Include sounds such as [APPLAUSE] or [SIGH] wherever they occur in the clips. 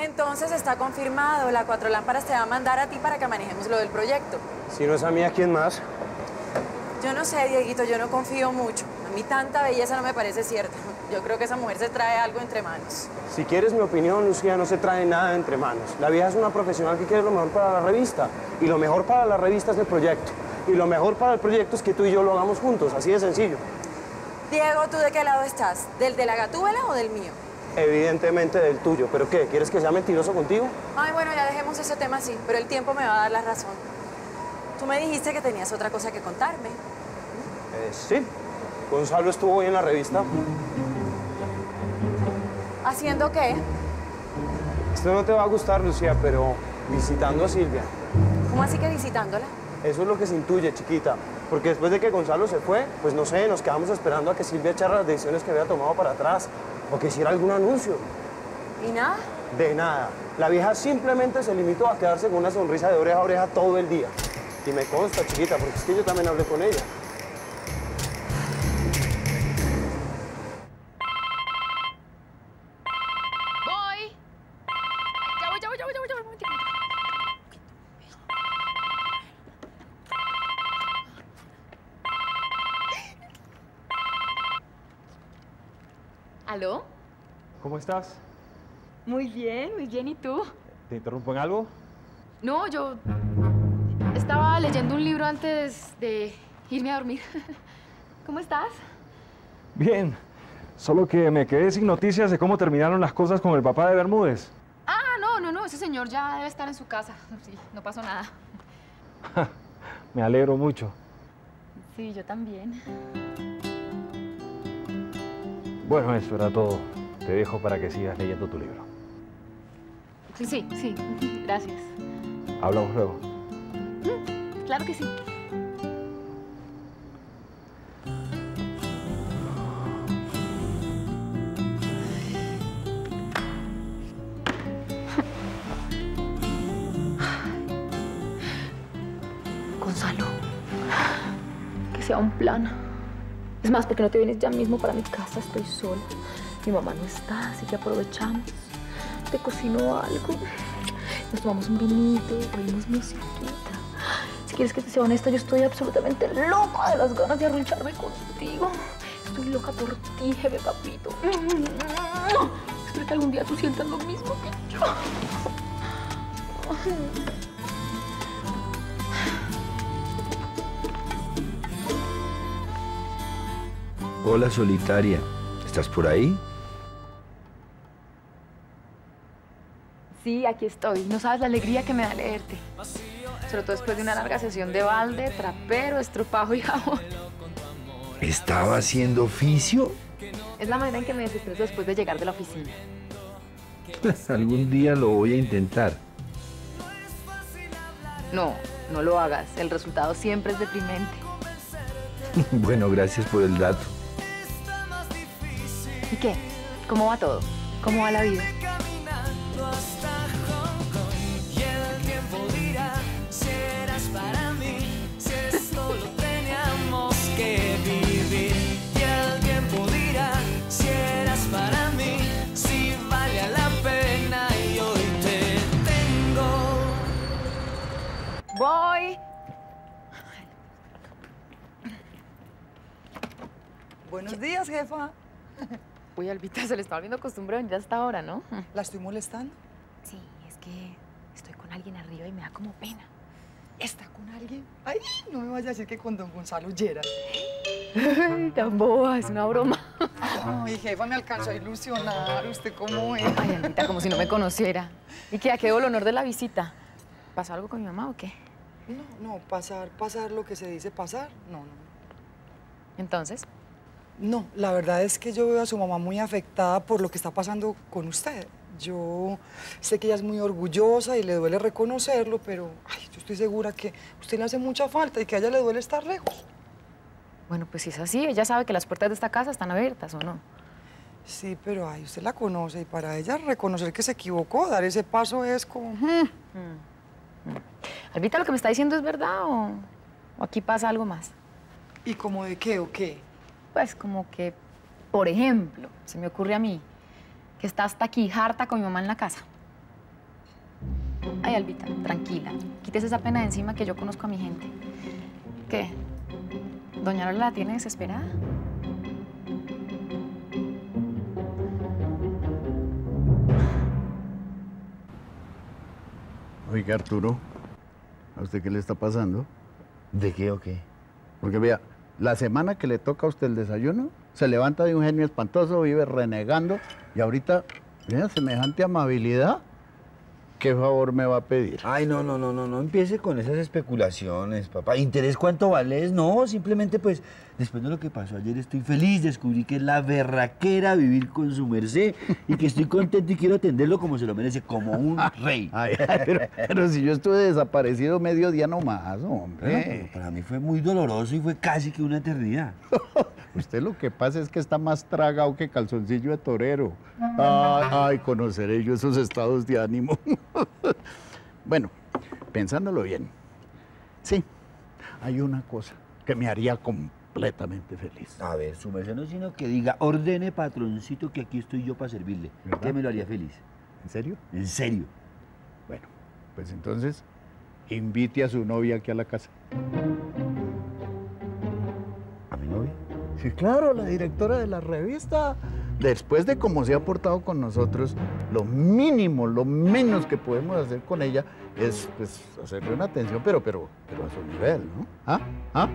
Entonces está confirmado. La Cuatro Lámparas te va a mandar a ti para que manejemos lo del proyecto. Si no es a mí, ¿a quién más? Yo no sé, Dieguito, yo no confío mucho. A mí tanta belleza no me parece cierta. Yo creo que esa mujer se trae algo entre manos. Si quieres mi opinión, Lucía, no se trae nada entre manos. La vieja es una profesional que quiere lo mejor para la revista. Y lo mejor para la revista es el proyecto. Y lo mejor para el proyecto es que tú y yo lo hagamos juntos, así de sencillo. Diego, ¿tú de qué lado estás? ¿Del de la gatúbela o del mío? Evidentemente del tuyo. ¿Pero qué? ¿Quieres que sea mentiroso contigo? Ay, bueno, ya dejemos ese tema así, pero el tiempo me va a dar la razón. Tú me dijiste que tenías otra cosa que contarme. Eh, sí. Gonzalo estuvo hoy en la revista. ¿Haciendo qué? Esto no te va a gustar, Lucía, pero visitando a Silvia. ¿Cómo así que visitándola? Eso es lo que se intuye, chiquita. Porque después de que Gonzalo se fue, pues no sé, nos quedamos esperando a que Silvia echara las decisiones que había tomado para atrás. O que hiciera algún anuncio. ¿Y nada? De nada. La vieja simplemente se limitó a quedarse con una sonrisa de oreja a oreja todo el día. Y me consta, chiquita, porque es que yo también hablé con ella. Voy. Ya voy, ya voy, ya voy, ya voy, ya voy. ¿Aló? ¿Cómo estás? Muy bien, muy bien. ¿Y tú? ¿Te interrumpo en algo? No, yo estaba leyendo un libro antes de irme a dormir. [LAUGHS] ¿Cómo estás? Bien. Solo que me quedé sin noticias de cómo terminaron las cosas con el papá de Bermúdez. Ah, no, no, no. Ese señor ya debe estar en su casa. Sí, no pasó nada. [LAUGHS] Me alegro mucho. Sí, yo también. Bueno, eso era todo. Te dejo para que sigas leyendo tu libro. Sí, sí, sí. Gracias. Hablamos luego. Claro que sí. Gonzalo, que sea un plan. Es más, porque no te vienes ya mismo para mi casa? Estoy sola. Mi mamá no está, así que aprovechamos. Te cocino algo. Nos tomamos un vinito, oímos musiquita. Si quieres que te sea honesta, yo estoy absolutamente loca de las ganas de arruncharme contigo. Estoy loca por ti, jefe papito. Espero que algún día tú sientas lo mismo que yo. Hola, solitaria. ¿Estás por ahí? Sí, aquí estoy. No sabes la alegría que me da leerte. Sobre todo después de una larga sesión de balde, trapero, estropajo y jabón. ¿Estaba haciendo oficio? Es la manera en que me desestreso después de llegar de la oficina. [LAUGHS] Algún día lo voy a intentar. No, no lo hagas. El resultado siempre es deprimente. [LAUGHS] Bueno, gracias por el dato. ¿Y qué? ¿Cómo va todo? ¿Cómo va la vida? Buenos días, jefa. Uy, Albita, [LAUGHS] se le está volviendo costumbre venir hasta ahora, ¿no? [LAUGHS] ¿La estoy molestando? Sí, es que estoy con alguien arriba y me da como pena. ¿Está con alguien? Ay, no me vayas a decir que con don Gonzalo Lleras. Ay, tan boba, es una broma. [LAUGHS] Ay, jefa, me alcanzó a ilusionar. ¿Usted cómo es? Ay, Albita, como si no me conociera. ¿Y qué? ¿A qué el honor de la visita? ¿Pasó algo con mi mamá o qué? No, no, pasar, pasar lo que se dice pasar. No, no. Entonces, No, la verdad es que yo veo a su mamá muy afectada por lo que está pasando con usted. Yo sé que ella es muy orgullosa y le duele reconocerlo, pero ay, yo estoy segura que a usted le hace mucha falta y que a ella le duele estar lejos. bueno, pues si es así, ella sabe que las puertas de esta casa están abiertas, ¿o no? Sí, pero ay, usted la conoce y para ella reconocer que se equivocó, dar ese paso es como... hmm. Albita, ¿lo que me está diciendo es verdad o, o aquí pasa algo más? ¿Y como de qué o qué? Pues como que, por ejemplo, se me ocurre a mí, que está hasta aquí harta con mi mamá en la casa. Ay, Albita, tranquila. Quítese esa pena de encima que yo conozco a mi gente. ¿Qué? ¿Doña Lola la tiene desesperada? Oiga, Arturo, ¿a usted qué le está pasando? ¿De qué o qué? Porque vea, la semana que le toca a usted el desayuno, se levanta de un genio espantoso, vive renegando, y ahorita, vea, semejante amabilidad, ¿qué favor me va a pedir? Ay, no, no, no, no, no empiece con esas especulaciones, papá. ¿Interés cuánto vales? No, simplemente pues, después de lo que pasó ayer, estoy feliz. Descubrí que es la berraquera vivir con su merced y que estoy contento y quiero atenderlo como se lo merece, como un [LAUGHS] rey. Ay, ay, [LAUGHS] pero, pero si yo estuve desaparecido medio día nomás, hombre. pero para mí fue muy doloroso y fue casi que una eternidad. [LAUGHS] Usted lo que pasa es que está más tragado que calzoncillo de torero. Ay, ay, conoceré yo esos estados de ánimo. bueno, pensándolo bien, sí, hay una cosa que me haría completamente feliz. A ver, su merced no es sino que diga, ordene patroncito que aquí estoy yo para servirle. ¿Verdad? ¿Qué me lo haría feliz? ¿En serio? En serio. Bueno, pues entonces invite a su novia aquí a la casa. ¿A mi novia? Sí, claro, la directora de la revista. Después de cómo se ha portado con nosotros, lo mínimo, lo menos que podemos hacer con ella es pues, hacerle una atención, pero, pero, pero a su nivel, ¿no? ¿Ah? ¿Ah?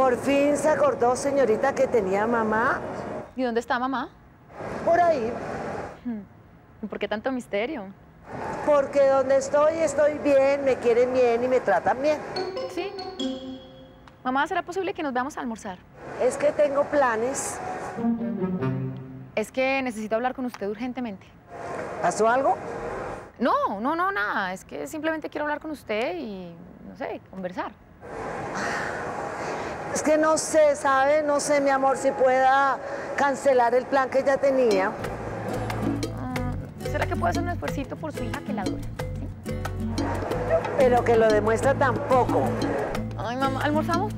Por fin se acordó, señorita, que tenía mamá ¿Y dónde está mamá? por ahí. ¿Y ¿Por qué tanto misterio? Porque donde estoy, estoy bien, me quieren bien y me tratan bien. Sí. Mamá, ¿será posible que nos veamos a almorzar? Es que tengo planes. Es que necesito hablar con usted urgentemente. ¿Pasó algo? No, no, no, nada. Es que simplemente quiero hablar con usted y, no sé, conversar. Es que no sé, ¿sabe? No sé, mi amor, si pueda cancelar el plan que ya tenía. Ah, ¿Será que puede hacer un esfuercito por su hija que la adora? Pero que lo demuestra tampoco. Ay, mamá, ¿almorzamos?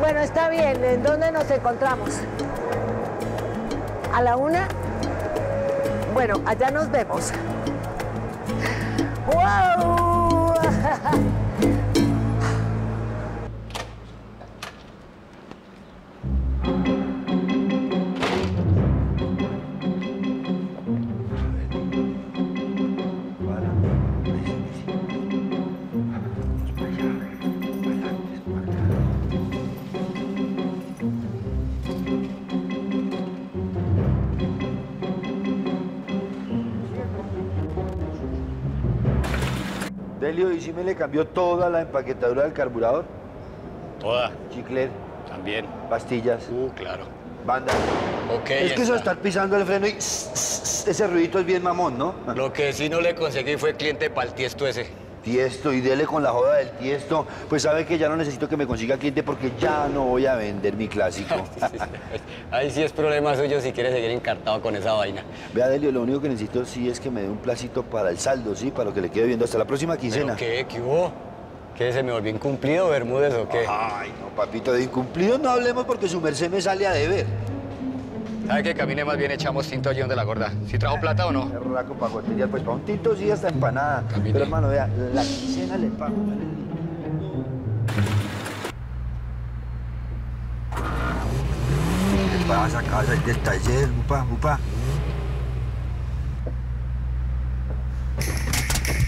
Bueno, está bien. ¿En dónde nos encontramos? ¿A la una? Bueno, allá nos vemos. ¡Wow! [LAUGHS] Delio, ¿y si me le cambió toda la empaquetadura del carburador? Toda, Chiclet, también. pastillas, Uh, claro. banda. Ok, es que eso de estar pisando el freno y ese ruidito es bien mamón, ¿no? Lo que sí no le conseguí fue cliente para el tiesto ese. Tiesto, y dele con la joda del tiesto. Pues sabe que ya no necesito que me consiga cliente porque ya no voy a vender mi clásico. [LAUGHS] Ahí sí es problema suyo si quiere seguir encartado con esa vaina. Vea, Delio, lo único que necesito sí es que me dé un placito para el saldo, ¿sí? Para lo que le quede viendo hasta la próxima quincena. ¿Pero qué? ¿Qué hubo? ¿Qué? ¿Se me volvió incumplido, Bermúdez, o qué? Ay, no, papito, de incumplido no hablemos porque su merced me sale a deber. ¿Sabe que camine más bien echamos tinto allí donde la gorda? ¿Si trajo plata o no? Raco para cotillar, pues para un tinto sí hasta empanada. Camine. Pero hermano, vea, la quincena le pago. ¿Qué pasa, casa del taller, upa, upa?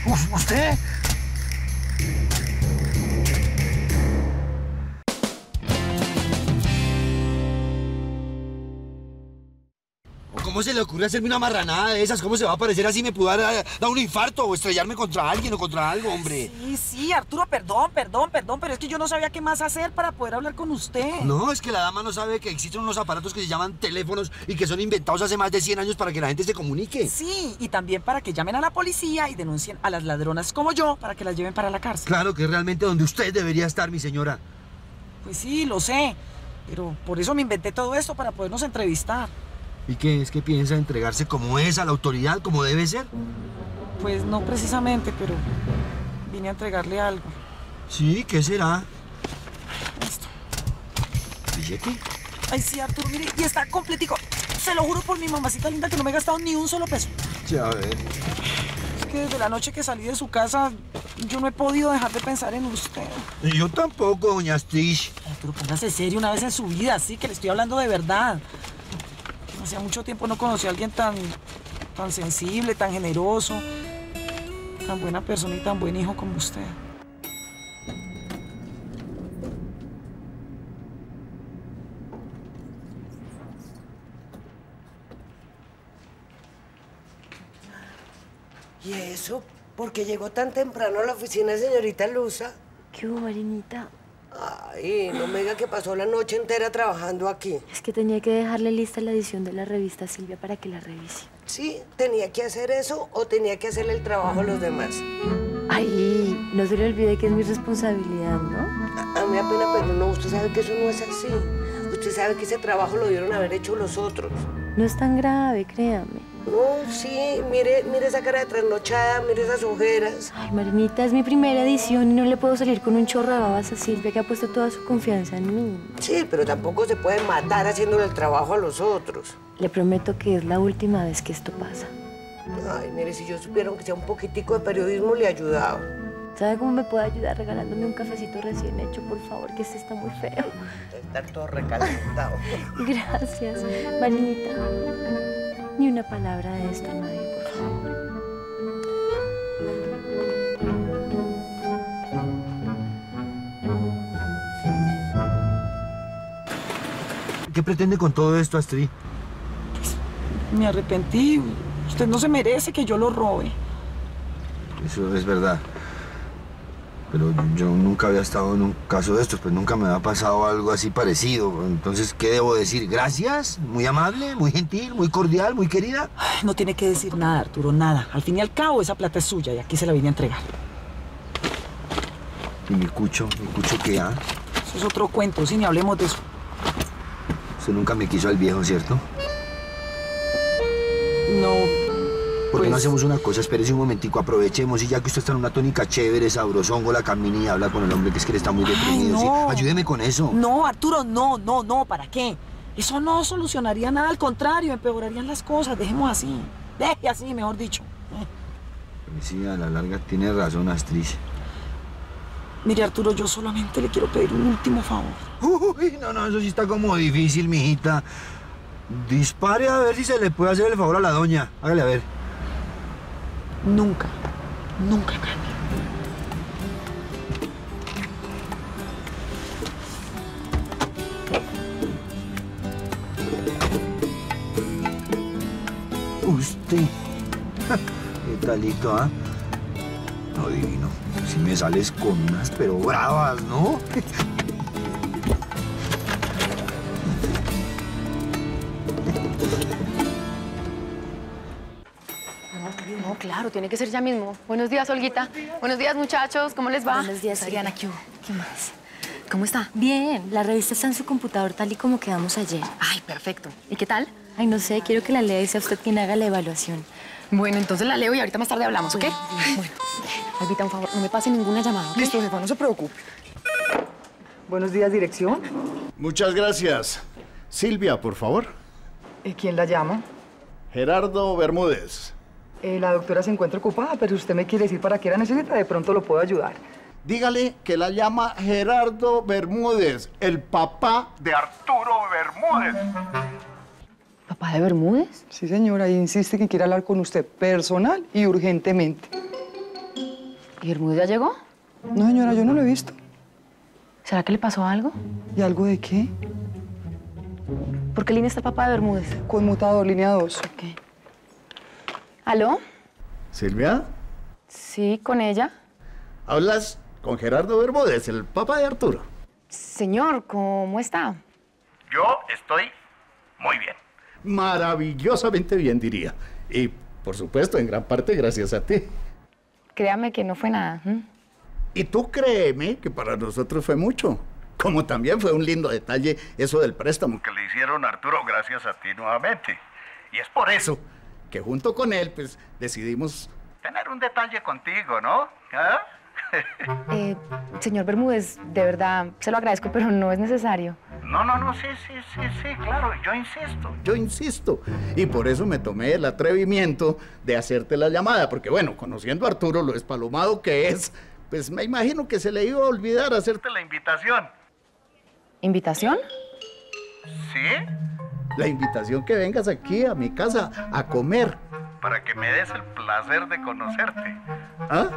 Uf, ¿usted? ¿Cómo se le ocurre hacerme una marranada de esas? ¿Cómo se va a aparecer así? Me pudo dar, dar un infarto o estrellarme contra alguien o contra algo, hombre. Sí, sí, Arturo, perdón, perdón, perdón, pero es que yo no sabía qué más hacer para poder hablar con usted. No, es que la dama no sabe que existen unos aparatos que se llaman teléfonos y que son inventados hace más de 100 años para que la gente se comunique. Sí, y también para que llamen a la policía y denuncien a las ladronas como yo para que las lleven para la cárcel. Claro que es realmente donde usted debería estar, mi señora. Pues sí, lo sé, pero por eso me inventé todo esto para podernos entrevistar. ¿Y qué es que piensa entregarse como es a la autoridad, como debe ser? Pues no precisamente, pero vine a entregarle algo. Sí, ¿qué será? Esto. ¿Billete? Ay, sí, Arturo, mire, y está completico. Se lo juro por mi mamacita linda que no me he gastado ni un solo peso. Ya, ver. Es que desde la noche que salí de su casa, yo no he podido dejar de pensar en usted. Yo tampoco, doña Strish. Arturo, póngase serio una vez en su vida, sí, que le estoy hablando de verdad. Hacía mucho tiempo no conocí a alguien tan, tan sensible, tan generoso, tan buena persona y tan buen hijo como usted. ¿Y eso? ¿Por qué llegó tan temprano a la oficina, señorita Luza? ¿Qué hubo, Marinita? Ay, no me diga que pasó la noche entera trabajando aquí. Es que tenía que dejarle lista la edición de la revista a Silvia para que la revise. Sí, tenía que hacer eso o tenía que hacerle el trabajo a los demás. Ay, no se le olvide que es mi responsabilidad, ¿no? A, a mí apenas, pero no, usted sabe que eso no es así. Usted sabe que ese trabajo lo dieron haber hecho los otros. No es tan grave, créame. No, sí, mire, mire esa cara de trasnochada, mire esas ojeras. Ay, Marinita, es mi primera edición y no le puedo salir con un chorro de babas a Silvia que ha puesto toda su confianza en mí. Sí, pero tampoco se puede matar haciéndole el trabajo a los otros. Le prometo que es la última vez que esto pasa. Ay, mire, si yo supiera que sea un poquitico de periodismo, le ayudaba. ¿Sabe cómo me puede ayudar regalándome un cafecito recién hecho, por favor? Que este está muy feo. Está todo recalentado. [LAUGHS] Gracias, Marinita. Ni una palabra de esto a nadie, por favor. ¿Qué pretende con todo esto, Astrid? Me arrepentí. Usted no se merece que yo lo robe. Eso es verdad. Pero yo nunca había estado en un caso de estos, pues nunca me había pasado algo así parecido. Entonces, ¿qué debo decir? ¿Gracias? ¿Muy amable, muy gentil, muy cordial, muy querida? Ay, No tiene que decir nada, Arturo, nada. Al fin y al cabo, esa plata es suya y aquí se la vine a entregar. ¿Y mi cucho? ¿Mi cucho qué, ah? Eso es otro cuento, sí, ni hablemos de eso. Usted nunca me quiso al viejo, ¿cierto? No. ¿Por qué no Pues- hacemos una cosa? Espérese un momentico, aprovechemos y ya que usted está en una tónica chévere, sabrosongo, la camina y habla con el hombre que es que le está muy deprimido. Ayúdeme con eso. No, Arturo, no, no, no, ¿para qué? Eso no solucionaría nada, al contrario, empeorarían las cosas. Dejemos así. Deje así, mejor dicho. Sí, a la larga tiene razón, Astrid. Mire, Arturo, yo solamente le quiero pedir un último favor. Uy, no, no, eso sí está como difícil, mijita. Dispare a ver si se le puede hacer el favor a la doña. Hágale a ver. Nunca, nunca cambie. Usted. [LAUGHS] ¿Qué talito, ah? No, divino. Si me sales con unas pero bravas, ¿no? [LAUGHS] claro, tiene que ser ya mismo. Buenos días, Olguita. Buenos días, muchachos. ¿Cómo les va? Buenos días, Adriana, ¿qué hubo? ¿Qué más? ¿Cómo está? Bien. La revista está en su computador tal y como quedamos ayer. Ay, perfecto. ¿Y qué tal? Ay, no sé, quiero que la lea y sea usted quien haga la evaluación. Bueno, entonces la leo y ahorita más tarde hablamos, ¿ok? Bueno, Olguita, un favor, no me pase ninguna llamada. ¿ok? Listo, jefa, no se preocupe. Buenos días, dirección. Muchas gracias. Silvia, por favor. Eh, ¿Quién la llama? Gerardo Bermúdez. Eh, la doctora se encuentra ocupada, pero si usted me quiere decir para qué la necesita, de pronto lo puedo ayudar. Dígale que la llama Gerardo Bermúdez, el papá de Arturo Bermúdez. ¿Papá de Bermúdez? Sí, señora, y insiste que quiere hablar con usted personal y urgentemente. ¿Y Bermúdez ya llegó? No, señora, yo no lo he visto. ¿Será que le pasó algo? ¿Y algo de qué? ¿Por qué línea está el papá de Bermúdez? Conmutador, línea 2. Ok. ¿Aló? Silvia, Sí, con ella. hablas con Gerardo Bermúdez, el papá de Arturo. Señor, ¿cómo está? Yo estoy muy bien. Maravillosamente bien, diría. Y, por supuesto, en gran parte gracias a ti. Créame que no fue nada. Y tú créeme que para nosotros fue mucho. Como también fue un lindo detalle eso del préstamo que le hicieron a Arturo gracias a ti nuevamente. Y es por eso que junto con él, pues, decidimos tener un detalle contigo, ¿no? ¿Ah? [LAUGHS] Eh, señor Bermúdez, de verdad, se lo agradezco, pero no es necesario. No, no, no, sí, sí, sí, sí, claro, yo insisto, yo insisto. Y por eso me tomé el atrevimiento de hacerte la llamada, porque bueno, conociendo a Arturo, lo espalomado que es, pues me imagino que se le iba a olvidar hacerte la invitación. ¿Invitación? ¿Sí? La invitación que vengas aquí a mi casa a comer, para que me des el placer de conocerte. ¿Ah?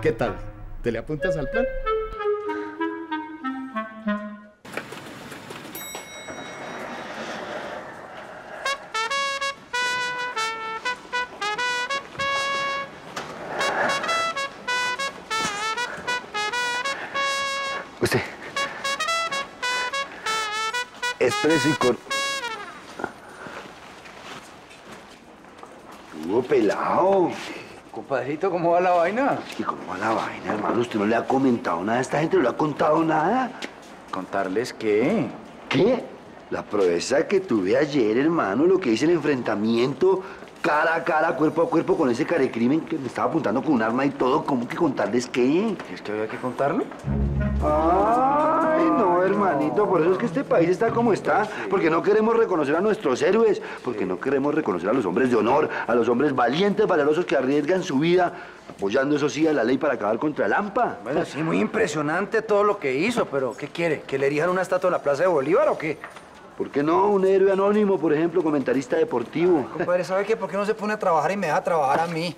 ¿Qué tal? ¿Te le apuntas al plan? Usted. Y con. Pelado. Compadrito, ¿cómo va la vaina? ¿Y cómo va la vaina, hermano? ¿Usted no le ha comentado nada a esta gente? ¿No le ha contado nada? ¿Contarles qué? ¿Qué? La proeza que tuve ayer, hermano, lo que hice el enfrentamiento cara a cara, cuerpo a cuerpo con ese carecrimen que me estaba apuntando con un arma y todo. ¿Cómo que contarles qué? ¿Es que había que contarlo? Ay, no, hermanito, por eso es que este país está como está, porque no queremos reconocer a nuestros héroes, porque no queremos reconocer a los hombres de honor, a los hombres valientes, valerosos que arriesgan su vida, apoyando eso sí a la ley para acabar contra el AMPA. Bueno, sí, muy impresionante todo lo que hizo, pero ¿qué quiere? ¿Que le erijan una estatua en la Plaza de Bolívar o qué? ¿Por qué no? Un héroe anónimo, por ejemplo, comentarista deportivo. Compadre, ¿sabe qué? ¿Por qué no se pone a trabajar y me deja trabajar a mí?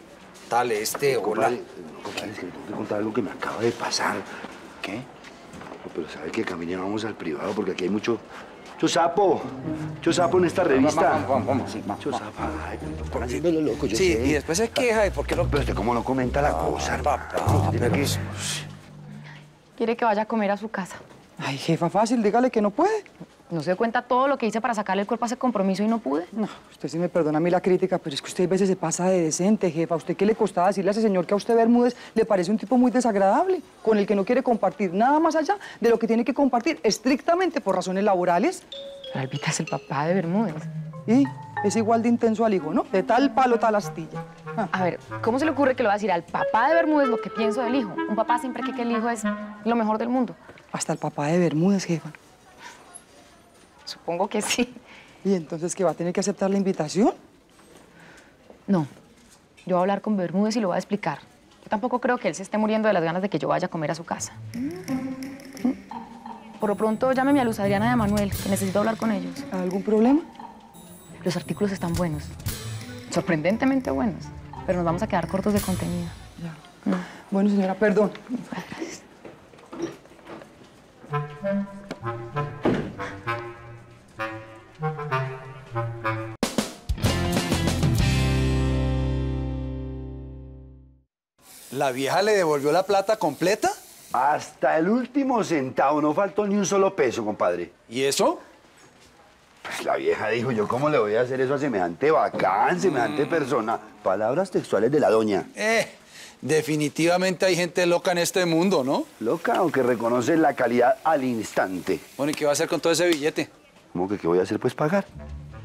Tal, este, hola. Compadre, compadre, es que le tengo que contar algo que me acaba de pasar. ¿Qué? No, pero ¿sabe qué? Camine, vamos al privado, porque aquí hay mucho... Mucho sapo. Mucho sapo en esta revista. Vamos, vamos, vamos, sí, vamos. Mucho sapo. Ay, por haciéndolo loco, yo Sí, sé. y después se queja de por qué no... Pero usted cómo no comenta la cosa, hermano. Usted tiene que- Quiere que vaya a comer a su casa. Ay, jefa, fácil, dígale que no puede. ¿No se cuenta todo lo que hice para sacarle el cuerpo a ese compromiso y no pude? No, usted sí me perdona a mí la crítica, pero es que usted a veces se pasa de decente, jefa. ¿A usted qué le costaba decirle a ese señor que a usted Bermúdez le parece un tipo muy desagradable, con el que no quiere compartir nada más allá de lo que tiene que compartir estrictamente por razones laborales? Pero Albita es el papá de Bermúdez. Y es igual de intenso al hijo, ¿no? De tal palo, tal astilla. Ah, A ver, ¿cómo se le ocurre que le va a decir al papá de Bermúdez lo que pienso del hijo? Un papá siempre cree que el hijo es lo mejor del mundo. hasta el papá de Bermúdez, jefa. Supongo que sí. ¿Y entonces que va a tener que aceptar la invitación? No. Yo voy a hablar con Bermúdez y lo voy a explicar. Yo tampoco creo que él se esté muriendo de las ganas de que yo vaya a comer a su casa. Por lo pronto, llámeme a Luz Adriana y a Manuel, que necesito hablar con ellos. ¿Algún problema? Los artículos están buenos. Sorprendentemente buenos. Pero nos vamos a quedar cortos de contenido. Bueno, señora, perdón. ¿La vieja le devolvió la plata completa? Hasta el último centavo, no faltó ni un solo peso, compadre. ¿Y eso? Pues la vieja dijo, yo cómo le voy a hacer eso a semejante bacán, semejante persona. Palabras textuales de la doña. Eh, definitivamente hay gente loca en este mundo, ¿no? Loca, aunque reconoce la calidad al instante. Bueno, ¿y qué va a hacer con todo ese billete? ¿Cómo que qué voy a hacer? Pues pagar.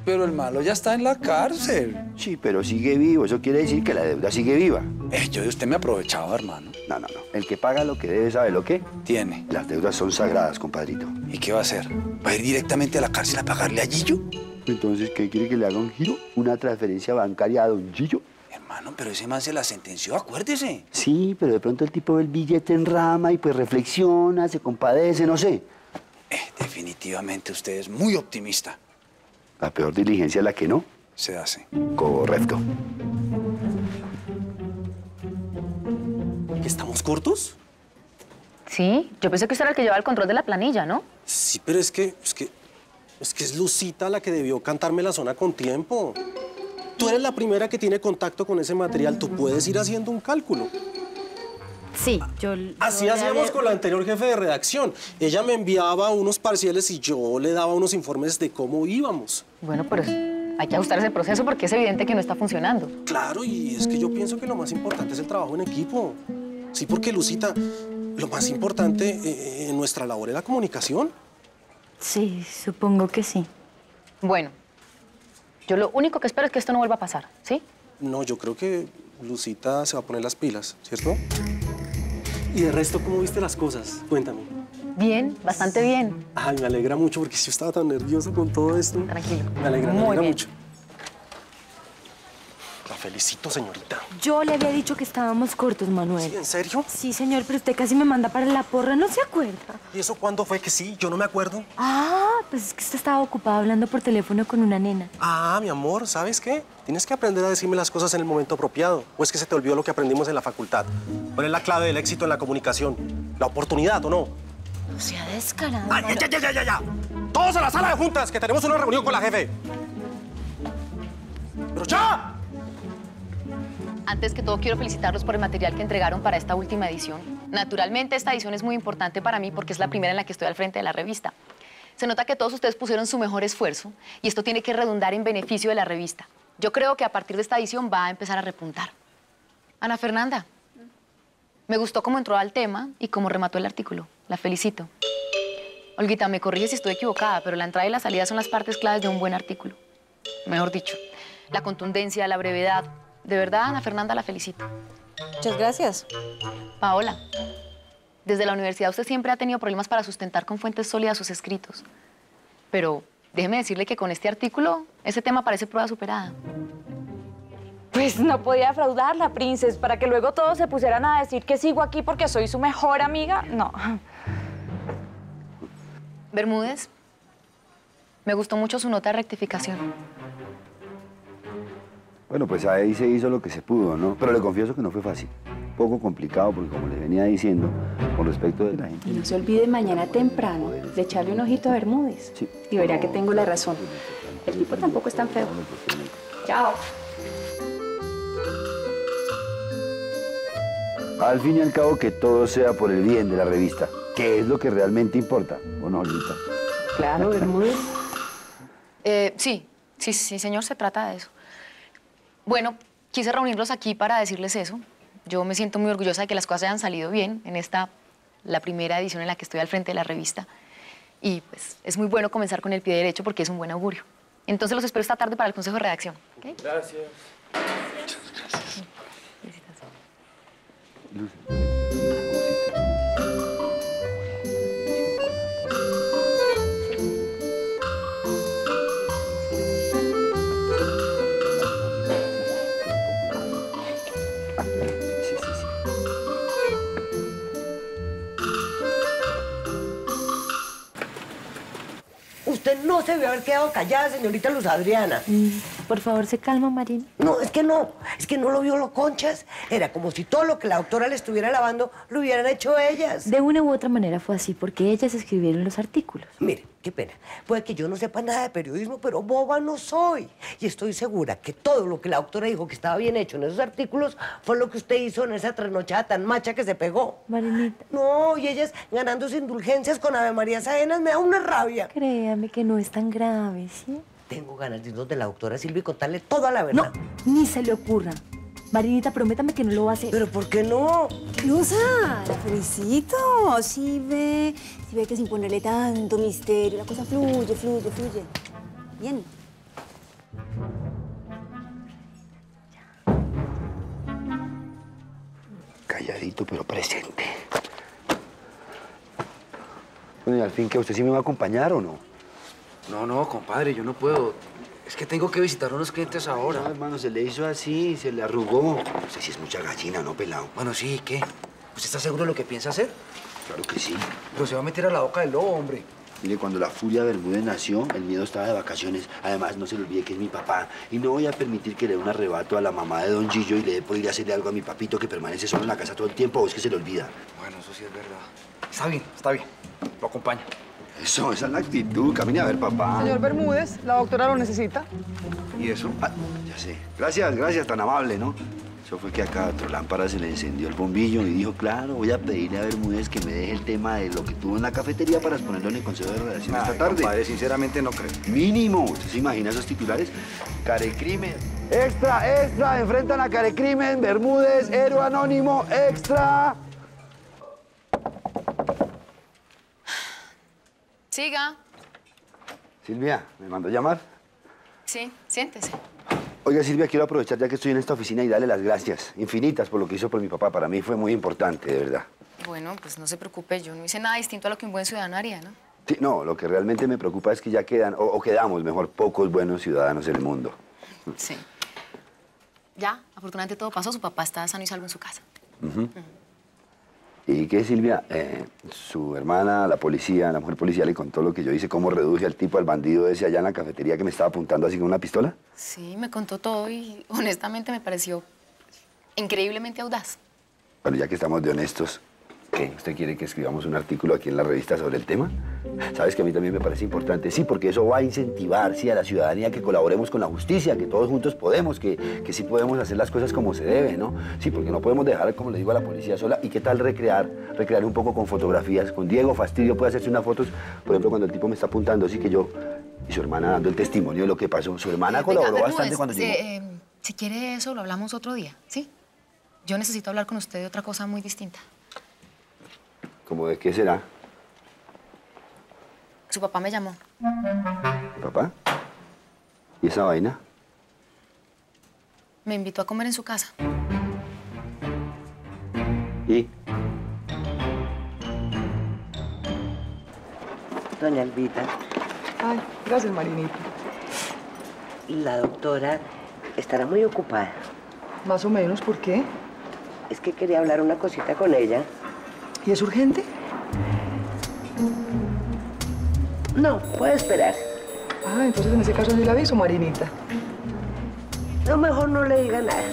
Pero el malo ya está en la cárcel. Sí, pero sigue vivo. Eso quiere decir que la deuda sigue viva. Eh, yo de usted me aprovechaba, hermano. No, no, no. El que paga lo que debe sabe lo que. Tiene. Las deudas son sagradas, compadrito. ¿Y qué va a hacer? ¿Va a ir directamente a la cárcel a pagarle a Gillo? Entonces, ¿qué quiere que le haga un giro? ¿Una transferencia bancaria a don Gillo? Hermano, pero ese man se la sentenció, acuérdese. Sí, pero de pronto el tipo ve el billete en rama y pues reflexiona, se compadece, no sé. Eh, definitivamente usted es muy optimista. La peor diligencia es la que no. Se hace. Correcto. ¿Estamos cortos? Sí, yo pensé que usted era el que llevaba el control de la planilla, ¿no? Sí, pero es que, es que, es que es Lucita la que debió cantarme la zona con tiempo. Tú eres la primera que tiene contacto con ese material, tú puedes ir haciendo un cálculo. Sí, yo... Así yo le hacíamos había- con la anterior jefe de redacción. Ella me enviaba unos parciales y yo le daba unos informes de cómo íbamos. Bueno, pero hay que ajustar ese proceso porque es evidente que no está funcionando. Claro, y es que yo pienso que lo más importante es el trabajo en equipo. Sí, porque Lucita, lo más importante eh, en nuestra labor es la comunicación. Sí, supongo que sí. Bueno, yo lo único que espero es que esto no vuelva a pasar, ¿sí? No, yo creo que Lucita se va a poner las pilas, ¿cierto? Y de resto, ¿cómo viste las cosas? Cuéntame. Bien, bastante bien. Ay, me alegra mucho porque yo estaba tan nervioso con todo esto. Tranquilo. Me alegra, me Muy alegra bien. mucho. La felicito, señorita. Yo le había dicho que estábamos cortos, Manuel. ¿En serio? Sí, señor, pero usted casi me manda para la porra, ¿no se acuerda? ¿Y eso cuándo fue que sí? Yo no me acuerdo. Ah, pues es que usted estaba ocupado hablando por teléfono con una nena. Ah, mi amor, ¿sabes qué? Tienes que aprender a decirme las cosas en el momento apropiado. ¿O es que se te olvidó lo que aprendimos en la facultad? ¿Cuál es la clave del éxito en la comunicación? ¿La oportunidad o no? No sea descarado. ¡Ay, ya, ya, ya, ya, ya! ¡Todos a la sala de juntas, que tenemos una reunión con la jefe! ¡Pero ya! Antes que todo, quiero felicitarlos por el material que entregaron para esta última edición. Naturalmente, esta edición es muy importante para mí porque es la primera en la que estoy al frente de la revista. Se nota que todos ustedes pusieron su mejor esfuerzo y esto tiene que redundar en beneficio de la revista. Yo creo que a partir de esta edición va a empezar a repuntar. Ana Fernanda, me gustó cómo entró al tema y cómo remató el artículo. La felicito. Olguita, me corrige si estoy equivocada, pero la entrada y la salida son las partes claves de un buen artículo. Mejor dicho, la contundencia, la brevedad. De verdad, Ana Fernanda, la felicito. Muchas gracias. Paola, desde la universidad usted siempre ha tenido problemas para sustentar con fuentes sólidas sus escritos. Pero déjeme decirle que con este artículo, ese tema parece prueba superada. Pues no podía defraudarla, Princes, para que luego todos se pusieran a decir que sigo aquí porque soy su mejor amiga. No. Bermúdez, me gustó mucho su nota de rectificación. Bueno, pues ahí se hizo lo que se pudo, ¿no? Pero le confieso que no fue fácil. Un poco complicado porque, como le venía diciendo, con respecto de la gente... Y no se olvide mañana temprano de echarle un ojito a Bermúdez. Y verá que tengo la razón. El tipo tampoco es tan feo. Chao. Al fin y al cabo, que todo sea por el bien de la revista, que es lo que realmente importa, ¿o no, Olguita? Claro, [LAUGHS] Bermúdez. Eh, sí, sí, sí, señor, se trata de eso. Bueno, quise reunirlos aquí para decirles eso. Yo me siento muy orgullosa de que las cosas hayan salido bien en esta, la primera edición en la que estoy al frente de la revista. Y pues es muy bueno comenzar con el pie derecho porque es un buen augurio. Entonces los espero esta tarde para el consejo de redacción. ¿ok? Gracias. Usted no se debe haber quedado callada, señorita Luz Adriana. Por favor, se calma, Marín. No, es que no, es que no lo vio lo conchas. Era como si todo lo que la doctora le estuviera lavando lo hubieran hecho ellas. De una u otra manera fue así, porque ellas escribieron los artículos. Mire, qué pena. Puede que yo no sepa nada de periodismo, pero boba no soy. Y estoy segura que todo lo que la doctora dijo que estaba bien hecho en esos artículos fue lo que usted hizo en esa trasnochada tan macha que se pegó. Marinita. No, y ellas ganándose indulgencias con Ave María Ajenas me da una rabia. Créame que no es tan grave, ¿sí? Tengo ganas de irnos de la doctora Silvia y contarle toda la verdad. Ni se le ocurra. Marinita, prométame que no lo va a hacer. ¿Pero por qué no? Lusa, la felicito. Sí ve, sí ve que sin ponerle tanto misterio, la cosa fluye, fluye, fluye. Bien. Calladito, pero presente. Bueno, y al fin, que ¿Usted sí me va a acompañar o no? No, no, compadre, yo no puedo. Es que tengo que visitar a unos clientes ahora. No, hermano, se le hizo así, se le arrugó. No sé si es mucha gallina, ¿no, pelado? Bueno, sí, ¿qué? ¿Usted está seguro de lo que piensa hacer? Claro que sí. Pero se va a meter a la boca del lobo, hombre. Mire, cuando la furia Bermúdez nació, el miedo estaba de vacaciones. Además, no se le olvide que es mi papá. Y no voy a permitir que le dé un arrebato a la mamá de Don Gillo y le dé por ir a hacerle algo a mi papito que permanece solo en la casa todo el tiempo. ¿O es que se le olvida? Bueno, eso sí es verdad. Está bien, está bien. Lo acompaño. Eso, esa es la actitud. Camine a ver, papá. Señor Bermúdez, la doctora lo necesita. ¿Y eso? Ah, ya sé. Gracias, gracias, tan amable, ¿no? Eso fue que acá a otro lámpara se le encendió el bombillo y dijo, claro, voy a pedirle a Bermúdez que me deje el tema de lo que tuvo en la cafetería para exponerlo en el Consejo de Redacción Ay, esta tarde. compadre, sinceramente no creo. Mínimo. ¿Usted se imagina esos titulares? Carecrimen. Extra, extra, enfrentan a Carecrimen, Bermúdez, héroe anónimo, extra. Siga. Silvia, ¿me mandó llamar? Sí, siéntese. Oiga, Silvia, quiero aprovechar ya que estoy en esta oficina y darle las gracias infinitas por lo que hizo por mi papá. Para mí fue muy importante, de verdad. Bueno, pues no se preocupe, yo no hice nada distinto a lo que un buen ciudadano haría, ¿no? Sí, no, lo que realmente me preocupa es que ya quedan, o, o quedamos, mejor, pocos buenos ciudadanos en el mundo. Sí. Ya, afortunadamente todo pasó, su papá está sano y salvo en su casa. Ujú. ¿Y qué, Silvia? Eh, su hermana, la policía, la mujer policía le contó lo que yo hice, cómo reduje al tipo, al bandido ese allá en la cafetería que me estaba apuntando así con una pistola. Sí, me contó todo y honestamente me pareció increíblemente audaz. Bueno, ya que estamos de honestos, ¿qué? ¿Usted quiere que escribamos un artículo aquí en la revista sobre el tema? Sabes que a mí también me parece importante, sí, porque eso va a incentivar, sí, a la ciudadanía que colaboremos con la justicia, que todos juntos podemos, que, que sí podemos hacer las cosas como se debe, ¿no? Sí, porque no podemos dejar, como le digo, a la policía sola. ¿Y qué tal recrear, recrear un poco con fotografías? Con Diego Fastidio puede hacerse unas fotos, por ejemplo, cuando el tipo me está apuntando, así que yo y su hermana dando el testimonio de lo que pasó. Su hermana colaboró Venga, bastante cuando llegó. eh, si quiere eso, lo hablamos otro día, ¿sí? Yo necesito hablar con usted de otra cosa muy distinta. ¿Cómo de qué será? Su papá me llamó. ¿Papá? ¿Y esa vaina? Me invitó a comer en su casa. ¿Y? Doña Albita, Ay, gracias, Marinita. la doctora estará muy ocupada. Más o menos, ¿por qué? Es que quería hablar una cosita con ella. ¿Y es urgente? No, puede esperar. Ah, entonces en ese caso ni la aviso, Marinita. No, mejor no le diga nada.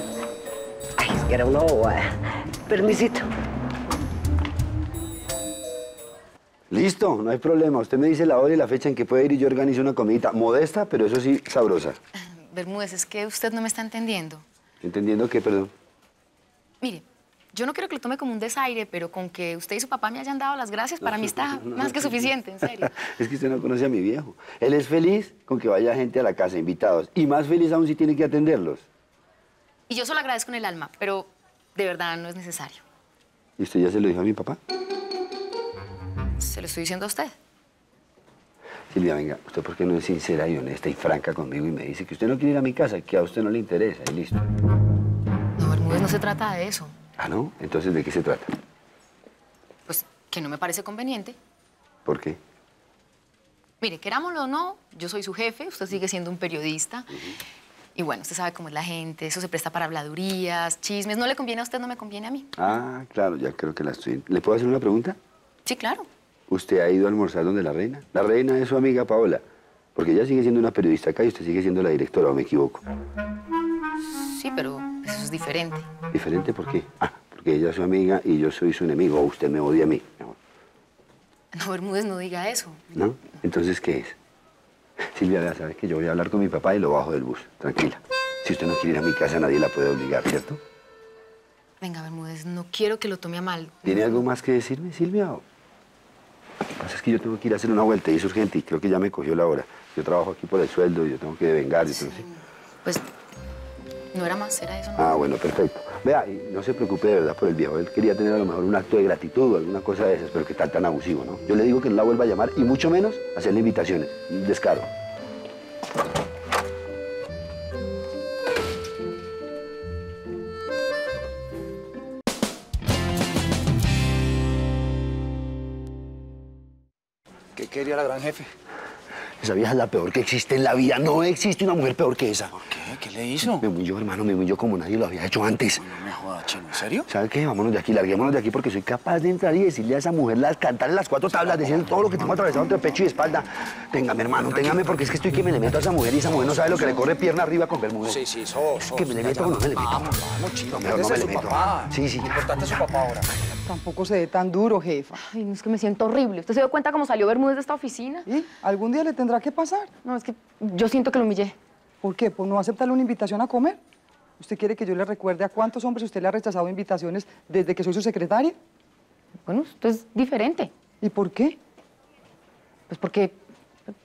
Ay, es que era una bobada. Permisito. Listo, no hay problema. Usted me dice la hora y la fecha en que puede ir y yo organizo una comidita modesta, pero eso sí, sabrosa. Bermúdez, es que usted no me está entendiendo. Entendiendo que, perdón. Mire, yo no quiero que lo tome como un desaire, pero con que usted y su papá me hayan dado las gracias, para mí está más que suficiente, en serio. [LAUGHS] Es que usted no conoce a mi viejo. Él es feliz con que vaya gente a la casa, invitados. Y más feliz aún si tiene que atenderlos. Y yo se lo agradezco en el alma, pero de verdad no es necesario. ¿Y usted ya se lo dijo a mi papá? Se lo estoy diciendo a usted. Silvia, venga, ¿usted por qué no es sincera y honesta y franca conmigo y me dice que usted no quiere ir a mi casa, que a usted no le interesa y listo? No, Bermúdez, no se trata de eso. Ah, ¿no? Entonces, ¿de qué se trata? Pues que no me parece conveniente. ¿Por qué? Mire, querámoslo o no, yo soy su jefe, usted sigue siendo un periodista. Y bueno, usted sabe cómo es la gente, eso se presta para habladurías, chismes. No le conviene a usted, no me conviene a mí. Ah, claro, ya creo que la estoy... ¿Le puedo hacer una pregunta? Sí, claro. ¿Usted ha ido a almorzar donde la reina? La reina es su amiga Paola. Porque ella sigue siendo una periodista acá y usted sigue siendo la directora, ¿o me equivoco? Sí, pero es diferente. ¿Diferente por qué? Ah, porque ella es su amiga y yo soy su enemigo, o usted me odia a mí, No, Bermúdez, no diga eso. ¿no? Entonces, ¿qué es? Silvia, ya sabe que yo voy a hablar con mi papá y lo bajo del bus, tranquila. Si usted no quiere ir a mi casa, nadie la puede obligar, ¿cierto? Venga, Bermúdez, no quiero que lo tome a mal. ¿Tiene algo más que decirme, Silvia? o- Lo que pasa es que yo tengo que ir a hacer una vuelta y es urgente y creo que ya me cogió la hora. Yo trabajo aquí por el sueldo y yo tengo que devengar, entonces... Pues no era más, era eso. ¿no? Ah, bueno, perfecto. Vea, y no se preocupe de verdad por el viejo. Él quería tener a lo mejor un acto de gratitud o alguna cosa de esas, pero que tal tan abusivo, ¿no? Yo le digo que no la vuelva a llamar y mucho menos hacerle invitaciones. Un Descaro. ¿Qué quería la gran jefe? Esa vieja es la peor que existe en la vida. No existe una mujer peor que esa. ¿Por qué? ¿Qué le hizo? Me humilló, hermano, me humilló como nadie lo había hecho antes. No me jodas, chino. ¿En serio? ¿Sabe qué? Vámonos de aquí, larguémonos de aquí porque soy capaz de entrar y decirle a esa mujer, las, cantarle las cuatro tablas, decirle todo lo que tengo atravesado entre pecho y espalda. Téngame, hermano, téngame porque es que estoy que me le meto a esa mujer y esa mujer no sabe lo que le corre pierna arriba con Bermúdez. Sí, sí, sos. Que me le meto o no me le meto. Vamos, vamos, chino. No, mejor no Ese me le su meto. papá. Sí, sí. Importante es su papá ahora. Tampoco se dé tan duro, jefa. Ay, no, es que me siento horrible. ¿Usted se dio cuenta cómo salió Bermúdez de esta oficina? ¿Y algún día le tendrá que pasar? No, es que yo siento que lo humillé. ¿Por qué? ¿Por no aceptarle una invitación a comer? ¿Usted quiere que yo le recuerde a cuántos hombres usted le ha rechazado invitaciones desde que soy su secretaria? Bueno, esto es diferente. ¿Y por qué? Pues porque,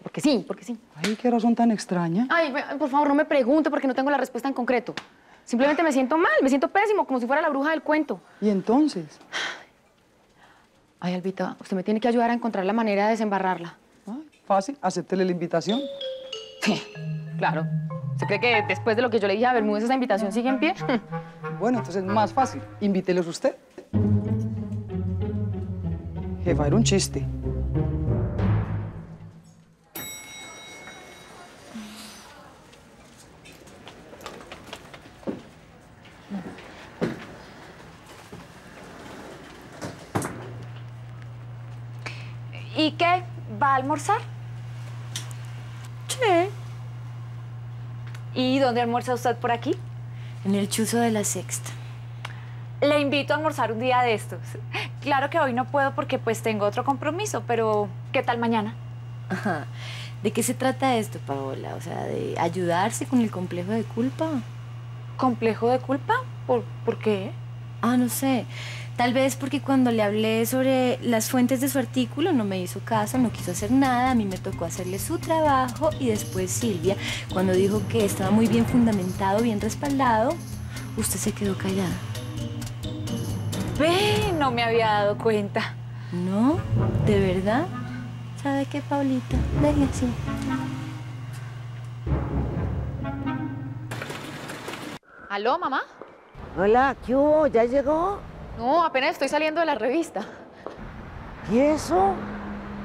porque sí, porque sí. Ay, qué razón tan extraña. Ay, por favor, no me pregunte porque no tengo la respuesta en concreto. Simplemente me siento mal, me siento pésimo, como si fuera la bruja del cuento. ¿Y entonces? Ay, Albita, usted me tiene que ayudar a encontrar la manera de desembarrarla. Fácil, acéptele la invitación. Sí, claro. ¿Se cree que después de lo que yo le dije a Bermúdez esa invitación sigue en pie? [LAUGHS] Bueno, entonces más fácil, invítelos usted. Jefa, era un chiste. ¿Y qué? ¿Va a almorzar? Sí. ¿Y dónde almuerza usted por aquí? En el chuzo de la sexta. Le invito a almorzar un día de estos. Claro que hoy no puedo porque pues tengo otro compromiso, pero ¿qué tal mañana? Ajá. ¿De qué se trata esto, Paola? O sea, de ayudarse con el complejo de culpa. ¿Complejo de culpa? ¿Por, ¿por qué? Ah, no sé. Tal vez porque cuando le hablé sobre las fuentes de su artículo no me hizo caso, no quiso hacer nada, a mí me tocó hacerle su trabajo y después Silvia, cuando dijo que estaba muy bien fundamentado, bien respaldado, usted se quedó callada. Ve, no me había dado cuenta. ¿No? ¿De verdad? ¿Sabe qué, Paulita? Deje así. ¿Aló, mamá? Hola, ¿qué hubo? ¿Ya llegó? No, apenas estoy saliendo de la revista. ¿Y eso?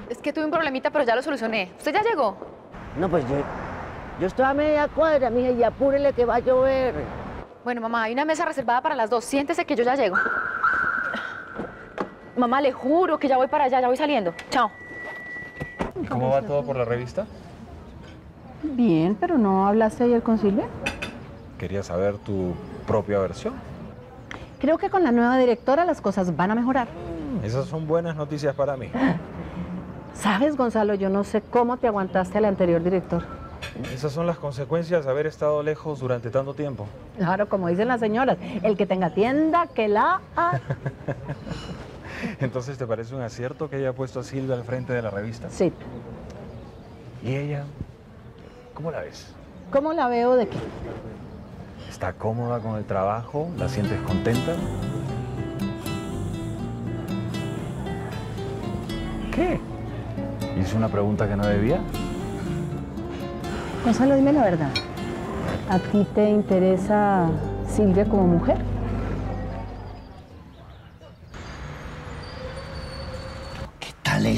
Es que tuve un problemita, pero ya lo solucioné. ¿Usted ya llegó? No, pues yo, yo estoy a media cuadra, mija, y apúrele que va a llover. Bueno, mamá, hay una mesa reservada para las dos. Siéntese que yo ya llego. Mamá, le juro que ya voy para allá, ya voy saliendo. Chao. ¿Y cómo va todo por la revista? Bien, pero ¿no hablaste ayer con Silvia? Quería saber tu propia versión. Creo que con la nueva directora las cosas van a mejorar. Esas son buenas noticias para mí. [LAUGHS] Sabes, Gonzalo, yo no sé cómo te aguantaste al anterior director. Esas son las consecuencias de haber estado lejos durante tanto tiempo. Claro, como dicen las señoras, el que tenga tienda, que la... ha- [LAUGHS] Entonces, ¿te parece un acierto que haya puesto a Silvia al frente de la revista? Sí. ¿Y ella? ¿Cómo la ves? ¿Cómo la veo de qué? ¿Está cómoda con el trabajo? ¿La sientes contenta? ¿Qué? ¿Hice una pregunta que no debía? Gonzalo, dime la verdad. ¿A ti te interesa Silvia como mujer?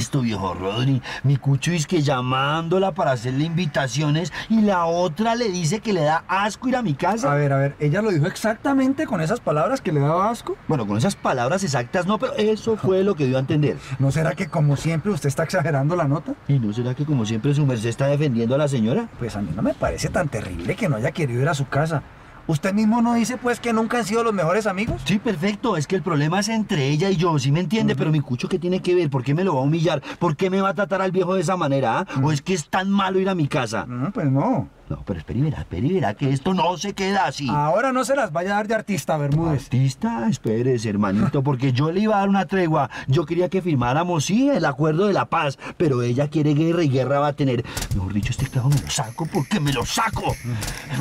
Esto, viejo Rodri? Mi cucho es que llamándola para hacerle invitaciones y la otra le dice que le da asco ir a mi casa. A ver, a ver, ¿ella lo dijo exactamente con esas palabras que le daba asco? Bueno, con esas palabras exactas no, pero eso fue lo que dio a entender. ¿No será que como siempre usted está exagerando la nota? ¿Y no será que como siempre su merced está defendiendo a la señora? Pues a mí no me parece tan terrible que no haya querido ir a su casa. ¿Usted mismo no dice pues que nunca han sido los mejores amigos? Sí, perfecto. Es que el problema es entre ella y yo, ¿sí me entiende? Pero mi cucho, ¿qué tiene que ver? ¿Por qué me lo va a humillar? ¿Por qué me va a tratar al viejo de esa manera? ah? ¿O es que es tan malo ir a mi casa? No, pues no. No, pero y verá que esto no se queda así. Ahora no se las vaya a dar de artista, Bermúdez. Artista, espérese, hermanito, porque yo le iba a dar una tregua. Yo quería que firmáramos, sí, el acuerdo de la paz, pero ella quiere guerra y guerra va a tener. Mejor dicho, este clavo me lo saco porque me lo saco.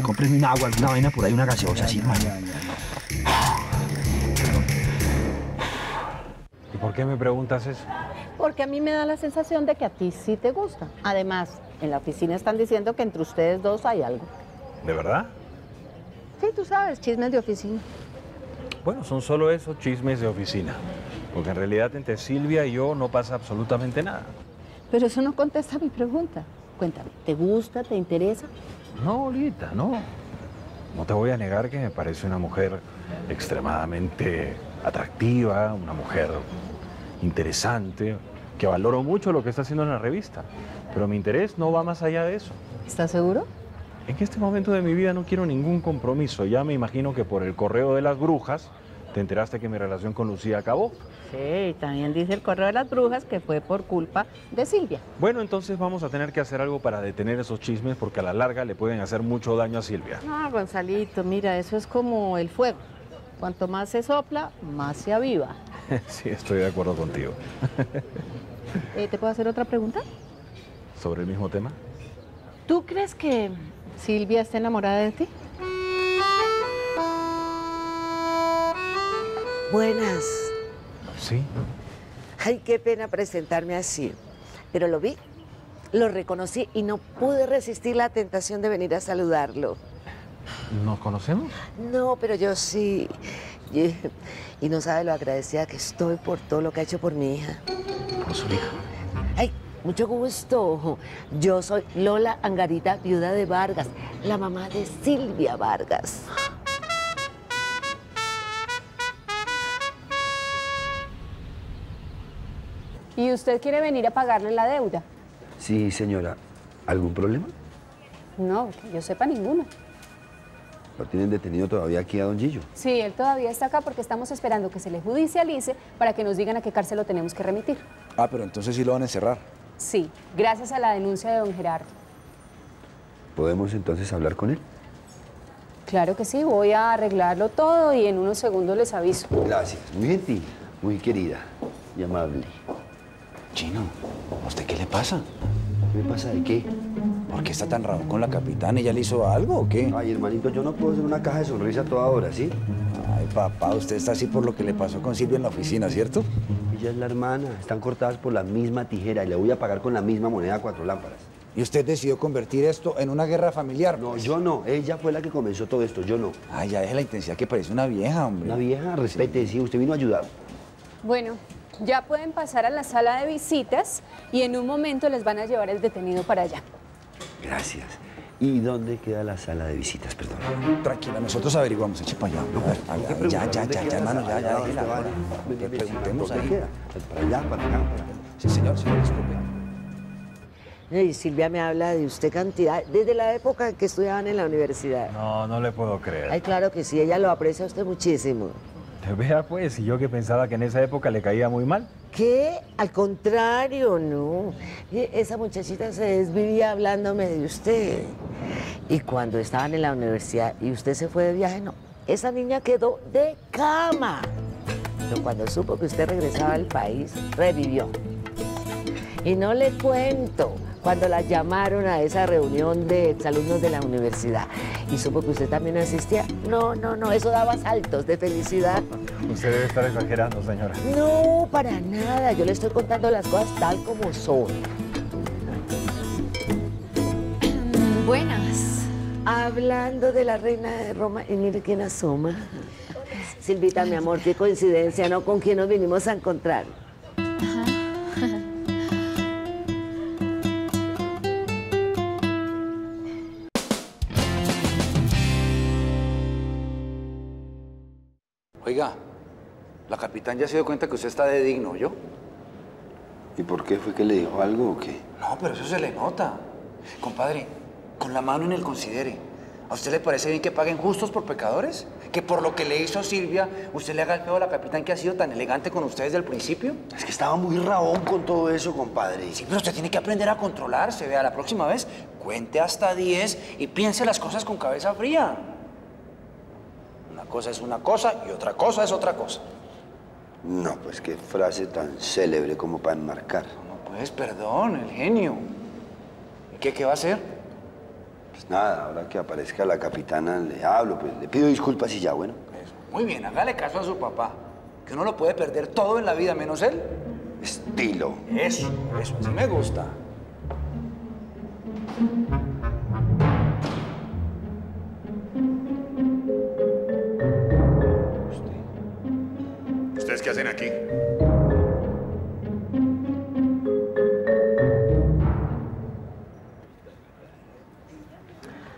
Cómpreme un agua, alguna vaina por ahí, una gaseosa, así, hermano. ¿Y por qué me preguntas eso? Porque a mí me da la sensación de que a ti sí te gusta. Además, en la oficina están diciendo que entre ustedes dos hay algo. ¿De verdad? Sí, tú sabes, chismes de oficina. Bueno, son solo esos chismes de oficina. Porque en realidad entre Silvia y yo no pasa absolutamente nada. Pero eso no contesta mi pregunta. Cuéntame, ¿te gusta, te interesa? No, Olita, no. No te voy a negar que me parece una mujer extremadamente atractiva, una mujer interesante, que valoro mucho lo que está haciendo en la revista. Pero mi interés no va más allá de eso. ¿Estás seguro? En este momento de mi vida no quiero ningún compromiso. Ya me imagino que por el correo de las brujas te enteraste que mi relación con Lucía acabó. Sí, también dice el correo de las brujas que fue por culpa de Silvia. Bueno, entonces vamos a tener que hacer algo para detener esos chismes porque a la larga le pueden hacer mucho daño a Silvia. No, Gonzalito, mira, eso es como el fuego. Cuanto más se sopla, más se aviva. [LAUGHS] sí, estoy de acuerdo contigo. Eh, ¿Te puedo hacer otra pregunta? ¿Sobre el mismo tema? ¿Tú crees que Silvia está enamorada de ti? Buenas. Sí. Ay, qué pena presentarme así. Pero lo vi, lo reconocí y no pude resistir la tentación de venir a saludarlo. ¿Nos conocemos? No, pero yo sí. Y, no sabe lo agradecida que estoy por todo lo que ha hecho por mi hija. con su hija. Ay, mucho gusto. Yo soy Lola Angarita, viuda de Vargas, la mamá de Silvia Vargas. ¿Y usted quiere venir a pagarle la deuda? Sí, señora. ¿Algún problema? No, que yo sepa ninguno. ¿Lo tienen detenido todavía aquí a Don Gillo? Sí, él todavía está acá porque estamos esperando que se le judicialice para que nos digan a qué cárcel lo tenemos que remitir. Ah, pero entonces sí lo van a encerrar. Sí, gracias a la denuncia de don Gerardo. ¿Podemos entonces hablar con él? Claro que sí, voy a arreglarlo todo y en unos segundos les aviso. Gracias. Muy gentil, muy querida y amable. Chino, ¿a usted qué le pasa? ¿Qué me pasa de qué? ¿Por qué está tan raro con la capitana? ¿Ella le hizo algo o qué? Ay, hermanito, yo no puedo ser una caja de sonrisa toda hora, ¿sí? Ay, papá, usted está así por lo que le pasó con Silvia en la oficina, ¿cierto? Ella es la hermana. Están cortadas por la misma tijera y le voy a pagar con la misma moneda a cuatro lámparas. ¿Y usted decidió convertir esto en una guerra familiar? No, yo no. Ella fue la que comenzó todo esto, yo no. Ay, ya deje la intensidad que parece una vieja, hombre. Una vieja, respete, sí, usted vino a ayudar. Bueno, ya pueden pasar a la sala de visitas y en un momento les van a llevar el detenido para allá. Gracias. ¿Y dónde queda la sala de visitas, perdón? Tranquila, nosotros averiguamos, eche para allá. A ver, a ver, ya, ya, ya, ya, hermano, ya, ya, déjela. Le preguntemos ahí. Para allá, para acá, para acá. Sí, señor, señor, disculpe. Y Silvia me habla de usted cantidad, desde la época en que estudiaban en la universidad. No, no le puedo creer. Ay, claro que sí, ella lo aprecia a usted muchísimo. [LAUGHS] Vea pues, y yo que pensaba que en esa época le caía muy mal. ¿Qué? Al contrario, no. Y Esa muchachita se desvivía hablándome de usted. Y cuando estaban en la universidad y usted se fue de viaje, no. Esa niña quedó de cama. Pero cuando supo que usted regresaba al país, revivió. Y no le cuento, cuando la llamaron a esa reunión de exalumnos de la universidad y supo que usted también asistía, no, no, no, eso daba saltos de felicidad. Usted debe estar exagerando, señora. No, para nada. Yo le estoy contando las cosas tal como son. Buenas. Hablando de la reina de Roma, y mire quién asoma. Silvita, mi amor, qué coincidencia, ¿no? Con quién nos vinimos a encontrar. La capitán ya se dio cuenta que usted está de digno, ¿yo? ¿Y por qué fue que le dijo algo o qué? No, pero eso se le nota. Compadre, con la mano en el considere. ¿A usted le parece bien que paguen justos por pecadores? ¿Que por lo que le hizo Silvia, usted le haga el feo a la capitán que ha sido tan elegante con usted desde el principio? Es que estaba muy rabón con todo eso, compadre. Sí, pero usted tiene que aprender a controlarse. Vea, la próxima vez cuente hasta 10 y piense las cosas con cabeza fría. Una cosa es una cosa y otra cosa es otra cosa. No, pues qué frase tan célebre como para enmarcar. No, pues, perdón, el genio. ¿Y qué, qué va a hacer? Pues nada, ahora que aparezca la capitana le hablo, pues le pido disculpas y ya, bueno. Muy bien, hágale caso a su papá. Que uno lo puede perder todo en la vida menos él. Estilo. Eso, eso, así me gusta. ¿Ustedes qué hacen aquí?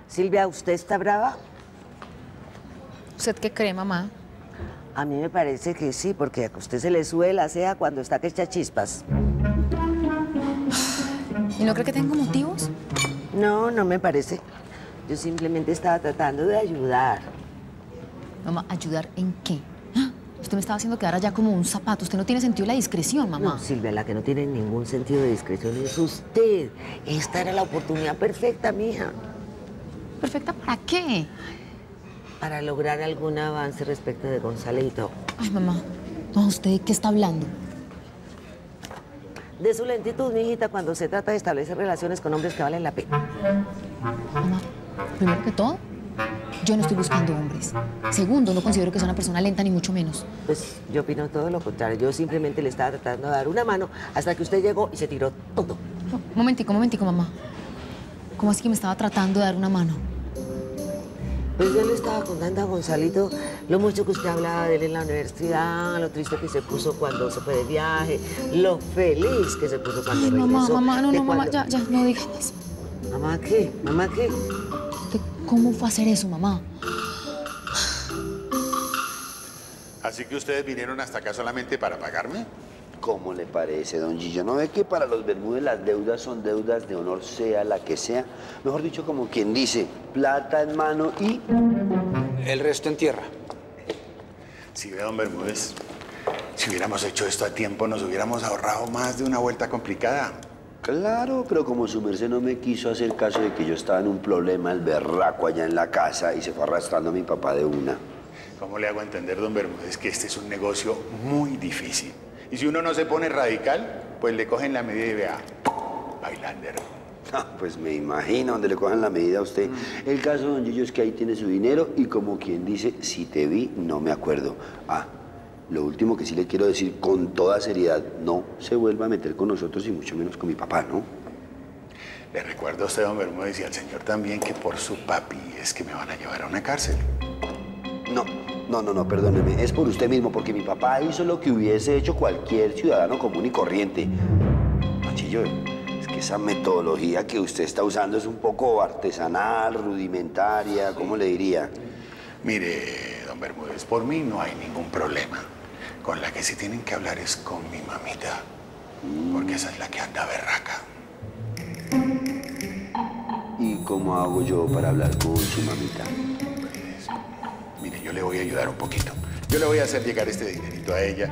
Silvia, ¿usted está brava? ¿Usted qué cree, mamá? A mí me parece que sí, porque a usted se le sube la ceja cuando está que echa chispas. ¿Y no cree que tengo motivos? No, no me parece. Yo simplemente estaba tratando de ayudar. Mamá, ¿ayudar en qué? Usted me estaba haciendo quedar allá como un zapato. Usted no tiene sentido de la discreción, mamá. No, Silvia, la que no tiene ningún sentido de discreción es usted. Esta era la oportunidad perfecta, mija. ¿Perfecta para qué? Para lograr algún avance respecto de Gonzalito. Ay, mamá. No, ¿usted de qué está hablando? De su lentitud, mijita, cuando se trata de establecer relaciones con hombres que valen la pena. Mamá, primero que todo, yo no estoy buscando hombres. Segundo, no considero que sea una persona lenta, ni mucho menos. Pues yo opino todo lo contrario. Yo simplemente le estaba tratando de dar una mano hasta que usted llegó y se tiró todo. Momentico, momentico, mamá. ¿Cómo así que me estaba tratando de dar una mano? Pues yo le estaba contando a Gonzalito Lo mucho que usted hablaba de él en la universidad, lo triste que se puso cuando se fue de viaje, lo feliz que se puso cuando Ay, mamá, regresó. mamá, no, de no, mamá, ya, ya, no digas más. ¿Mamá qué? ¿Mamá qué? ¿Cómo fue a hacer eso, mamá? Así que ustedes vinieron hasta acá solamente para pagarme. ¿Cómo le parece, don Gillo? ¿No ve que para los Bermúdez las deudas son deudas de honor, sea la que sea? Mejor dicho, como quien dice, plata en mano y... El resto en tierra. Si ve, don Bermúdez, si hubiéramos hecho esto a tiempo, nos hubiéramos ahorrado más de una vuelta complicada. Claro, pero como su merced no me quiso hacer caso de que yo estaba en un problema, el berraco allá en la casa, y se fue arrastrando a mi papá de una. ¿Cómo le hago entender, don Bermúdez, que este es un negocio muy difícil? Y si uno no se pone radical, pues le cogen la medida y vea, bailander. [LAUGHS] Ah, pues me imagino donde le cojan la medida a usted. El caso, don Gillo, es que ahí tiene su dinero y como quien dice, si te vi, no me acuerdo. Ah, lo último que sí le quiero decir con toda seriedad, no se vuelva a meter con nosotros y mucho menos con mi papá, ¿no? Le recuerdo a usted, don Bermúdez, y al señor también, que por su papi es que me van a llevar a una cárcel. No, no, no, no, perdóneme. Es por usted mismo, porque mi papá hizo lo que hubiese hecho cualquier ciudadano común y corriente. Machillo, es que esa metodología que usted está usando es un poco artesanal, rudimentaria, ¿cómo le diría? Mire, don Bermúdez, por mí no hay ningún problema. Con la que se tienen que hablar es con mi mamita, porque esa es la que anda berraca. ¿Y cómo hago yo para hablar con su mamita? Mire, yo le voy a ayudar un poquito. Yo le voy a hacer llegar este dinerito a ella,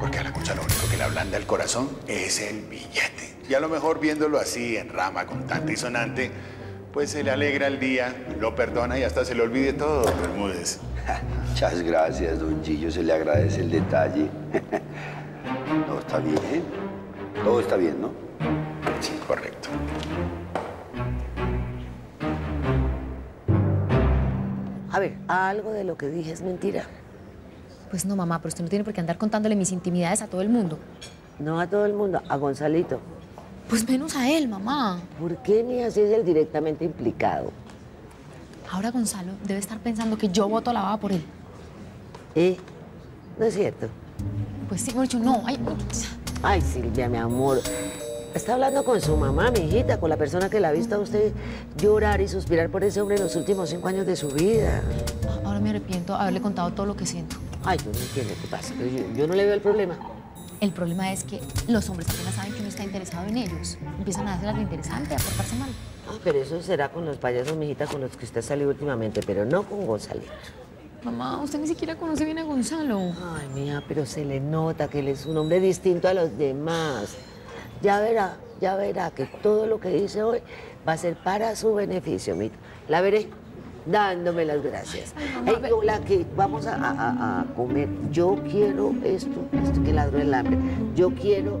porque a la cucha lo único que le ablanda el corazón es el billete. Y a lo mejor viéndolo así, en rama, con tanta y sonante, pues se le alegra el día, lo perdona y hasta se le olvide todo, Bermúdez. Muchas gracias, don Gillo, se le agradece el detalle. [LAUGHS] Todo está bien, ¿eh? Todo está bien, ¿no? Sí, correcto. A ver, algo de lo que dije es mentira. Pues no, mamá, pero usted no tiene por qué andar contándole mis intimidades a todo el mundo. No a todo el mundo, a Gonzalito. Pues menos a él, mamá. ¿Por qué ni así es el directamente implicado? Ahora Gonzalo debe estar pensando que yo voto la baba por él. ¿Eh? ¿No es cierto? Pues sí, Morcho, no. Ay, Ay, Silvia, mi amor. Está hablando con su mamá, mi hijita, con la persona que la ha visto a usted llorar y suspirar por ese hombre en los últimos cinco años de su vida. ahora me arrepiento de haberle contado todo lo que siento. Ay, yo no entiendo qué pasa. pero Yo, yo no le veo el problema. El problema es que los hombres apenas saben está interesado en ellos. Empiezan a hacer algo interesante, a portarse mal. Ah, pero eso será con los payasos, mi hijita, con los que usted salió últimamente, pero no con Gonzalito. Mamá, usted ni siquiera conoce bien a Gonzalo. Ay, mía, pero se le nota que él es un hombre distinto a los demás. Ya verá, ya verá que todo lo que dice hoy va a ser para su beneficio, mito. La veré dándome las gracias. Ay, yo, la que vamos a- a comer, yo quiero esto, esto que ladró el hambre. Yo quiero